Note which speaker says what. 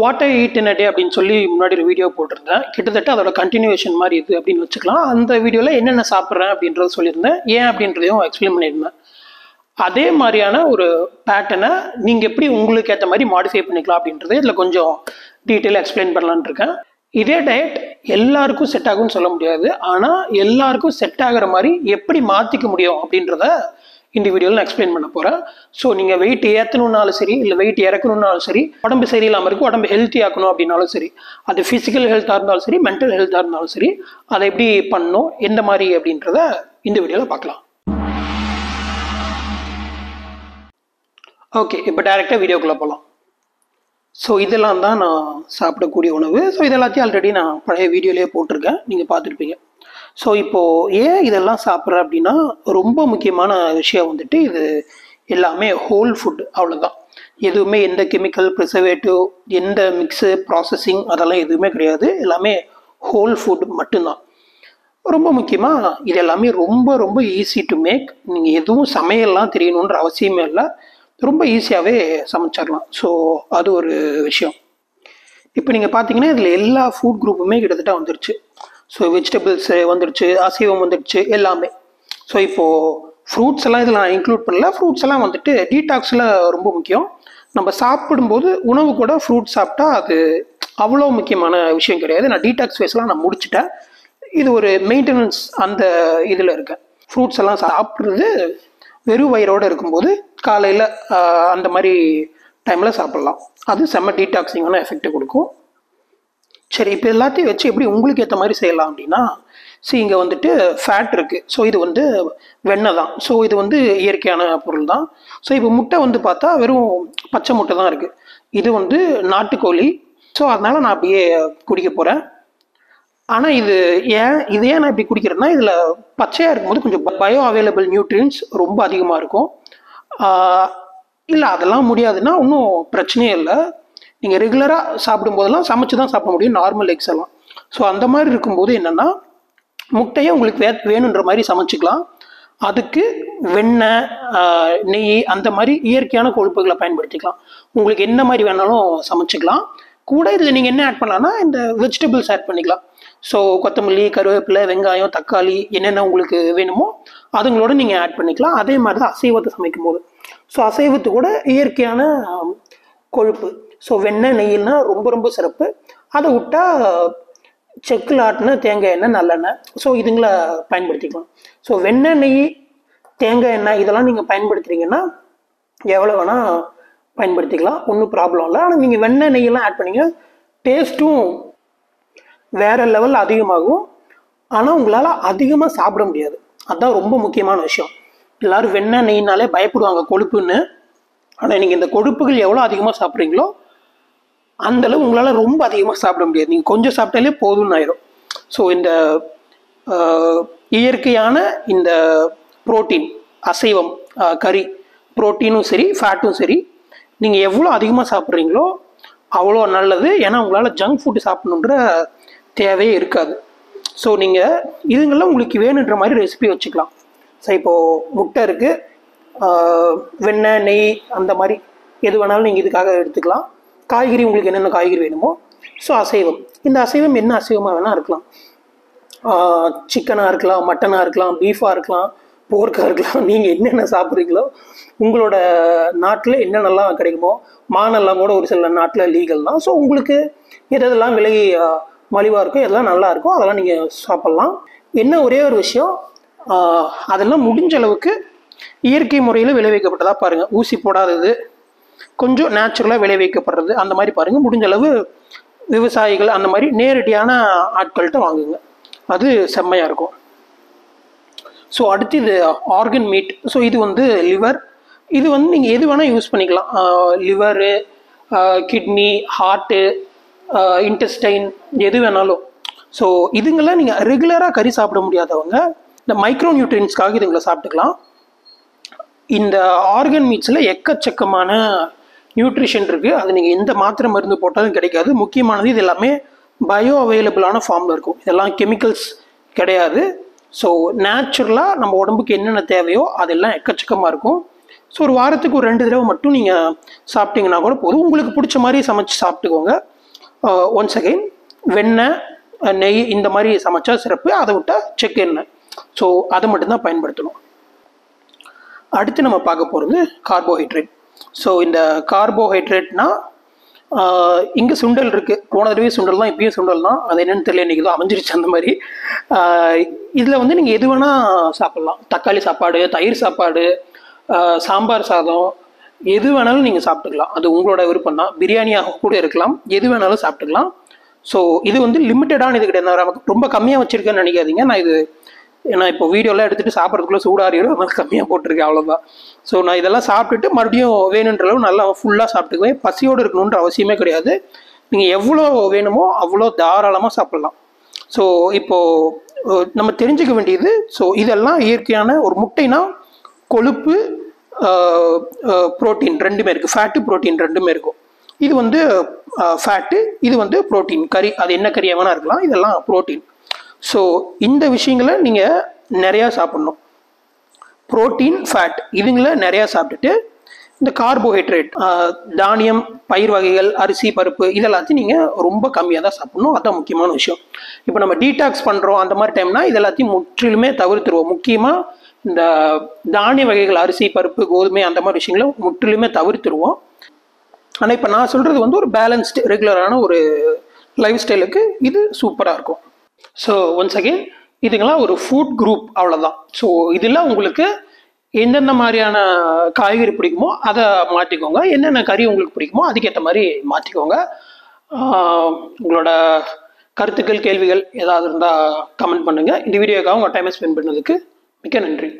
Speaker 1: What I eat இன் டே அப்படின்னு சொல்லி முன்னாடி ஒரு வீடியோ போட்டிருந்தேன். கிட்டத்தட்ட அதோட கண்டினியூஷன் மாதிரி இது அப்படின்னு வச்சுக்கலாம். அந்த வீடியோவில் என்னென்ன சாப்பிட்றேன் அப்படின்றத சொல்லியிருந்தேன். ஏன் அப்படின்றதையும் எக்ஸ்பிளைன் பண்ணியிருந்தேன். அதே மாதிரியான ஒரு பேட்டர்னை நீங்கள் எப்படி உங்களுக்கு ஏற்ற மாதிரி மாடிஃபை பண்ணிக்கலாம் அப்படின்றது இதில் கொஞ்சம் டீட்டெயிலாக எக்ஸ்பிளைன் பண்ணலான்னு இருக்கேன். இதே டயட் எல்லாருக்கும் செட் ஆகும்னு சொல்ல முடியாது. ஆனால் எல்லாருக்கும் செட் ஆகிற மாதிரி எப்படி மாற்றிக்க முடியும் அப்படின்றத இண்டிவிஜுவல் நான் எக்ஸ்பிளைன் பண்ண போகிறேன் ஸோ நீங்கள் வெயிட் ஏற்றணுன்னாலும் சரி இல்லை வெயிட் இறக்கணுன்னாலும் சரி உடம்பு சரியில்லாமல் இருக்கும் உடம்பு ஹெல்த்தி ஆக்கணும் அப்படின்னாலும் சரி அது ஃபிசிக்கல் ஹெல்த்தாக இருந்தாலும் சரி மென்டல் ஹெல்த்தாக இருந்தாலும் சரி அதை எப்படி பண்ணணும் எந்த மாதிரி அப்படின்றத இந்த வீடியோவில் பார்க்கலாம். ஓகே இப்போ டைரெக்டாக வீடியோக்குள்ளே போகலாம் ஸோ இதெல்லாம் தான் நான் சாப்பிடக்கூடிய உணவு. ஸோ இதெல்லாத்தையும் ஆல்ரெடி நான் பழைய வீடியோலேயே போட்டிருக்கேன். நீங்கள் பார்த்துருப்பீங்க. ஸோ இப்போது ஏன் இதெல்லாம் சாப்பிட்றேன் அப்படின்னா ரொம்ப முக்கியமான விஷயம் வந்துட்டு இது எல்லாமே ஹோல் ஃபுட் அவ்வளோதான் எதுவுமே எந்த கெமிக்கல் ப்ரிசர்வேட்டிவ் எந்த மிக்ஸு ப்ராசஸிங் அதெல்லாம் எதுவுமே கிடையாது. எல்லாமே ஹோல் ஃபுட் மட்டும்தான். ரொம்ப முக்கியமாக இது எல்லாமே ரொம்ப ரொம்ப ஈஸி டு மேக் நீங்கள் எதுவும் சமையல்லாம் தெரியணுன்ற அவசியமே இல்லை. ரொம்ப ஈஸியாகவே சமைச்சிடலாம். ஸோ அது ஒரு விஷயம். இப்போ நீங்கள் பார்த்தீங்கன்னா இதில் எல்லா ஃபுட் குரூப்புமே கிட்டத்தட்ட வந்துருச்சு. ஸோ வெஜிடபிள்ஸ் வந்துடுச்சு அசைவம் வந்துடுச்சு எல்லாமே. ஸோ இப்போது ஃப்ரூட்ஸ் எல்லாம் இதில் நான் இன்க்ளூட் பண்ணல. ஃப்ரூட்ஸ் எல்லாம் வந்துட்டு டீடாக்ஸில் ரொம்ப முக்கியம். நம்ம சாப்பிடும்போது உணவு கூட ஃப்ரூட் சாப்பிட்டா அது அவ்வளோ முக்கியமான விஷயம் கிடையாது. நான் டீடாக்ஸ் ஃபேஸ்லாம் நான் முடிச்சிட்டேன். இது ஒரு மெயின்டெனன்ஸ் அந்த இதில் இருக்கேன். ஃப்ரூட்ஸ் எல்லாம் சாப்பிட்றது வெறும் வயிறோடு இருக்கும்போது காலையில் அந்த மாதிரி டைமில் சாப்பிட்லாம். அது செம்ம டீடாக்ஸிங்கான எஃபெக்ட் கொடுக்கும். சரி இப்போ எல்லாத்தையும் வச்சு எப்படி உங்களுக்கு ஏற்ற மாதிரி செய்யலாம் அப்படின்னா ஸோ இங்கே வந்துட்டு ஃபேட் இருக்குது ஸோ இது வந்து வெண்ணெய் தான். ஸோ இது வந்து இயற்கையான பொருள் தான். ஸோ இப்போ முட்டை வந்து பார்த்தா வெறும் பச்சை முட்டை தான் இருக்குது இது வந்து நாட்டுக்கோழி. ஸோ அதனால் நான் அப்படியே குடிக்க போகிறேன் ஆனால் இது ஏன் இது ஏன் நான் இப்படி குடிக்கிறேன்னா இதில் பச்சையாக இருக்கும்போது கொஞ்சம் பயோ அவைலபிள் நியூட்ரியன்ஸ் ரொம்ப அதிகமாக இருக்கும். இல்லை அதெல்லாம் முடியாதுன்னா ஒன்றும் பிரச்சனையே இல்லை. நீங்கள் ரெகுலராக சாப்பிடும்போதெல்லாம் சமைச்சு தான் சாப்பிட முடியும் நார்மல் எக்ஸ் எல்லாம். ஸோ அந்த மாதிரி இருக்கும்போது என்னென்னா முட்டையை உங்களுக்கு வே வேணுன்ற மாதிரி சமைச்சிக்கலாம். அதுக்கு வெண்ணெய் நெய் அந்த மாதிரி இயற்கையான கொழுப்புகளை பயன்படுத்திக்கலாம். உங்களுக்கு என்ன மாதிரி வேணாலும் சமைச்சிக்கலாம். கூட இதில் நீங்கள் என்ன ஆட் பண்ணலாம்னா இந்த வெஜிடபிள்ஸ் ஆட் பண்ணிக்கலாம். ஸோ கொத்தமல்லி கருவேப்பிலை வெங்காயம் தக்காளி என்னென்ன உங்களுக்கு வேணுமோ அதுங்களோட நீங்கள் ஆட் பண்ணிக்கலாம். அதே மாதிரி தான் அசைவத்தை சமைக்கும் போது ஸோ அசைவத்து கூட இயற்கையான கொழுப்பு. ஸோ வெண்ணெய் நெய்யில்னா ரொம்ப ரொம்ப சிறப்பு. அதை விட்டால் செக்கில் ஆட்டின தேங்காய் எண்ணெய் நல்லெண்ணெய். ஸோ இதுங்களை பயன்படுத்திக்கலாம். ஸோ வெண்ணெய் நெய் தேங்காய் எண்ணெய் இதெல்லாம் நீங்கள் பயன்படுத்துறீங்கன்னா எவ்வளோ வேணால் பயன்படுத்திக்கலாம். ஒன்றும் ப்ராப்ளம் இல்லை. ஆனால் நீங்கள் வெண்ணெய் நெய்யெல்லாம் ஆட் பண்ணிங்க டேஸ்ட்டும் வேறு லெவல் அதிகமாகும். ஆனால் உங்களால் அதிகமாக சாப்பிட முடியாது. அதுதான் ரொம்ப முக்கியமான விஷயம். எல்லோரும் வெண்ணெய் நெய்னாலே பயப்படுவாங்க கொழுப்புன்னு. ஆனால் நீங்கள் இந்த கொழுப்புகள் எவ்வளோ அதிகமாக சாப்பிட்றீங்களோ அந்தளவு உங்களால் ரொம்ப அதிகமாக சாப்பிட முடியாது. நீங்கள் கொஞ்சம் சாப்பிட்டாலே போதும்னு ஆயிரும். ஸோ இந்த இயற்கையான இந்த புரோட்டீன் அசைவம் கறி புரோட்டீனும் சரி ஃபேட்டும் சரி நீங்கள் எவ்வளோ அதிகமாக சாப்பிட்றீங்களோ அவ்வளோ நல்லது. ஏன்னா உங்களால் ஜங்க் ஃபுட்டு சாப்பிடணுன்ற தேவையே இருக்காது. ஸோ நீங்கள் இதுங்கெல்லாம் உங்களுக்கு வேணுன்ற மாதிரி ரெசிபி வச்சுக்கலாம். ஸோ இப்போது முட்டை இருக்குது வெண்ணெய் நெய் அந்த மாதிரி எது வேணாலும் நீங்கள் இதுக்காக எடுத்துக்கலாம். காய்கறி உங்களுக்கு என்னென்ன காய்கறி வேணுமோ ஸோ அசைவம். இந்த அசைவம் என்ன அசைவமாக வேணால் இருக்கலாம். சிக்கனாக இருக்கலாம் மட்டனாக இருக்கலாம் பீஃபாக இருக்கலாம் போர்க்காக இருக்கலாம். நீங்கள் என்னென்ன சாப்பிட்றீங்களோ உங்களோட நாட்டில் என்னென்னலாம் கிடைக்குமோ மானெல்லாம் கூட ஒரு சில நாட்டில் லீகல் தான். ஸோ உங்களுக்கு எதெல்லாம் விலை மலிவாக இருக்கோ எதெல்லாம் நல்லா இருக்கோ அதெல்லாம் நீங்கள் சாப்பிட்லாம். என்ன ஒரே ஒரு விஷயம் அதெல்லாம் முடிஞ்ச அளவுக்கு இயற்கை முறையில் விளைவிக்கப்பட்டதாக பாருங்கள் ஊசி போடாதது கொஞ்சம் நேச்சுரலாக விளைவிக்கப்படுறது. அந்த மாதிரி பாருங்கள் முடிஞ்ச அளவு விவசாயிகள் அந்த மாதிரி நேரடியான ஆட்கள்கிட்ட வாங்குங்க. அது செம்மையாக இருக்கும். ஸோ அடுத்து இது ஆர்கன் மீட் ஸோ இது வந்து லிவர் இது வந்து நீங்கள் எது வேணால் யூஸ் பண்ணிக்கலாம். லிவரு கிட்னி ஹார்ட்டு இன்டெஸ்டைன் எது வேணாலும். ஸோ இதுங்கெல்லாம் நீங்கள் ரெகுலராக கறி சாப்பிட முடியாதவங்க இந்த மைக்ரோ நியூட்ரியன்ஸ்க்காக இதுங்களை சாப்பிட்டுக்கலாம். இந்த ஆர்கன் மீட்ஸில் எக்கச்சக்கமான நியூட்ரிஷன் இருக்குது அது நீங்கள் எந்த மாத்திரை மருந்து போட்டாலும் கிடைக்காது. முக்கியமானது இது எல்லாமே பயோ அவைலபிளான ஃபார்மில் இருக்கும். இதெல்லாம் கெமிக்கல்ஸ் கிடையாது. ஸோ நேச்சுரலாக நம்ம உடம்புக்கு என்னென்ன தேவையோ அதெல்லாம் எக்கச்சக்கமாக இருக்கும். ஸோ ஒரு வாரத்துக்கு ஒரு ரெண்டு தடவை மட்டும் நீங்கள் சாப்பிட்டீங்கன்னா கூட போதும். உங்களுக்கு பிடிச்ச மாதிரி சமைச்சு சாப்பிட்டுக்கோங்க. ஒன்ஸ் அகைன் வெண்ணெய் நெய் இந்த மாதிரி சமைச்சா சிறப்பு. அதை விட்டால் செக் எண்ணெய். ஸோ அதை மட்டும்தான் பயன்படுத்தணும். அடுத்து நம்ம பார்க்க போகிறது கார்போஹைட்ரேட் ஸோ இந்த கார்போஹைட்ரேட்னா இங்கே சுண்டல் இருக்குது போன தடவை சுண்டல் தான் இப்பயும் சுண்டல் தான் அது என்னென்னு தெரியல இன்றைக்கி தான் அமைஞ்சிருச்சு அந்த மாதிரி. இதில் வந்து நீங்கள் எது வேணால் சாப்பிட்லாம். தக்காளி சாப்பாடு தயிர் சாப்பாடு சாம்பார் சாதம் எது வேணாலும் நீங்கள் சாப்பிட்டுக்கலாம். அது உங்களோட விருப்பம் தான். பிரியாணியாக கூட இருக்கலாம். எது வேணாலும் சாப்பிட்டுக்கலாம். ஸோ இது வந்து லிமிட்டடான இது கிடையாது. நமக்கு ரொம்ப கம்மியாக வச்சுருக்கேன்னு நினைக்காதீங்க. நான் இது ஏன்னா இப்போ வீடியோலாம் எடுத்துகிட்டு சாப்பிட்றதுக்குள்ள சூடாறிடும் அதனால கம்மியாக போட்டிருக்கேன் அவ்வளோதான் ஸோ நான் இதெல்லாம் சாப்பிட்டுட்டு மறுபடியும் வேணுன்ற அளவு நல்லா ஃபுல்லாக சாப்பிட்டுக்குவேன். பசியோடு இருக்கணுன்ற அவசியமே கிடையாது. நீங்கள் எவ்வளோ வேணுமோ அவ்வளோ தாராளமாக சாப்பிட்லாம். ஸோ இப்போது நம்ம தெரிஞ்சுக்க வேண்டியது ஸோ இதெல்லாம் இயற்கையான ஒரு முட்டைனா கொழுப்பு புரோட்டீன் ரெண்டுமே இருக்குது ஃபேட்டு ப்ரோட்டீன் ரெண்டுமே இருக்கும். இது வந்து ஃபேட்டு இது வந்து புரோட்டீன் கறி அது என்ன கறியாக வேணா இருக்கலாம். இதெல்லாம் புரோட்டீன் ஸோ இந்த விஷயங்களை நீங்கள் நிறையா சாப்பிட்ணும். புரோட்டீன் ஃபேட் இதுங்களை நிறையா சாப்பிட்டுட்டு இந்த கார்போஹைட்ரேட் தானியம் பயிர் வகைகள் அரிசி பருப்பு இதெல்லாத்தையும் நீங்கள் ரொம்ப கம்மியாக தான் சாப்பிடணும். அதுதான் முக்கியமான விஷயம். இப்போ நம்ம டீடாக்ஸ் பண்ணுறோம் அந்த மாதிரி டைம்னா இது எல்லாத்தையும் முற்றிலுமே தவிர்த்துருவோம். முக்கியமாக இந்த தானிய வகைகள் அரிசி பருப்பு கோதுமை அந்த மாதிரி விஷயங்களை முற்றிலுமே தவிர்த்துருவோம். ஆனால் இப்போ நான் சொல்கிறது வந்து ஒரு பேலன்ஸ்டு ரெகுலரான ஒரு லைஃப் ஸ்டைலுக்கு இது சூப்பராக இருக்கும். ஸோ ஒன்ஸ் அகெயின் இதுங்கெல்லாம் ஒரு ஃபுட் குரூப் அவ்வளோதான் ஸோ இதில் உங்களுக்கு எந்தெந்த மாதிரியான காய்கறி பிடிக்குமோ அதை மாற்றிக்கோங்க. என்னென்ன கறி உங்களுக்கு பிடிக்குமோ அதுக்கேற்ற மாதிரி மாற்றிக்கோங்க. உங்களோட கருத்துக்கள் கேள்விகள் ஏதாவது இருந்தால் கமெண்ட் பண்ணுங்கள் இந்த வீடியோக்காக உங்கள் டைமை ஸ்பெண்ட் பண்ணதுக்கு மிக்க நன்றி.